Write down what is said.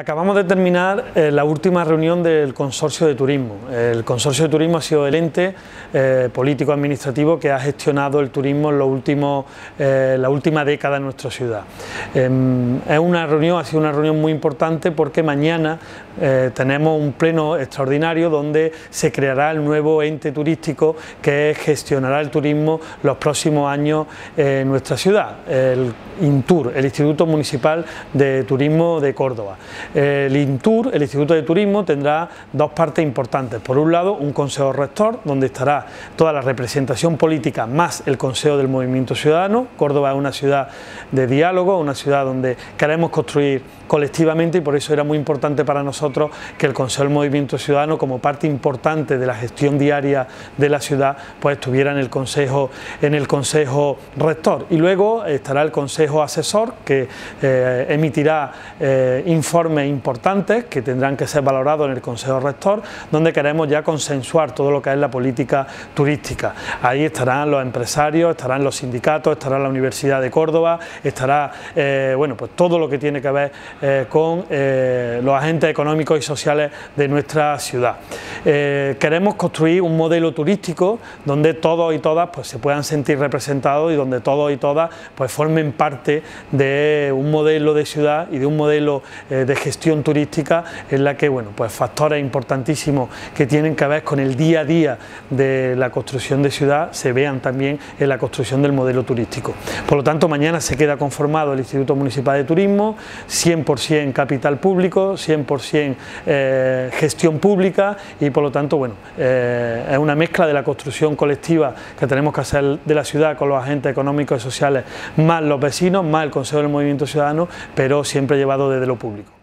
Acabamos de terminar eh, la última reunión del Consorcio de Turismo. El Consorcio de Turismo ha sido el ente eh, político-administrativo que ha gestionado el turismo en los últimos, eh, la última década en nuestra ciudad. Em, es una reunión, ha sido una reunión muy importante porque mañana tenemos un pleno extraordinario donde se creará el nuevo ente turístico que gestionará el turismo los próximos años en nuestra ciudad, el INTUR, el Instituto Municipal de Turismo de Córdoba. El INTUR, el Instituto de Turismo, tendrá dos partes importantes. Por un lado, un consejo rector, donde estará toda la representación política más el consejo del movimiento ciudadano. Córdoba es una ciudad de diálogo, una ciudad donde queremos construir colectivamente y por eso era muy importante para nosotros que el Consejo del Movimiento Ciudadano, como parte importante de la gestión diaria de la ciudad, pues estuviera en el Consejo, en el consejo Rector. Y luego estará el Consejo Asesor, que eh, emitirá eh, informes importantes que tendrán que ser valorados en el Consejo Rector, donde queremos ya consensuar todo lo que es la política turística. Ahí estarán los empresarios, estarán los sindicatos, estará la Universidad de Córdoba, estará eh, bueno, pues todo lo que tiene que ver eh, con eh, los agentes económicos y sociales de nuestra ciudad. Queremos construir un modelo turístico donde todos y todas pues, se puedan sentir representados y donde todos y todas pues, formen parte de un modelo de ciudad y de un modelo de gestión turística en la que bueno, pues, factores importantísimos que tienen que ver con el día a día de la construcción de ciudad se vean también en la construcción del modelo turístico. Por lo tanto, mañana se queda conformado el Instituto Municipal de Turismo, 100% 100% capital público, 100% eh, gestión pública y por lo tanto bueno, eh, es una mezcla de la construcción colectiva que tenemos que hacer de la ciudad con los agentes económicos y sociales, más los vecinos, más el Consejo del Movimiento Ciudadano, pero siempre llevado desde lo público.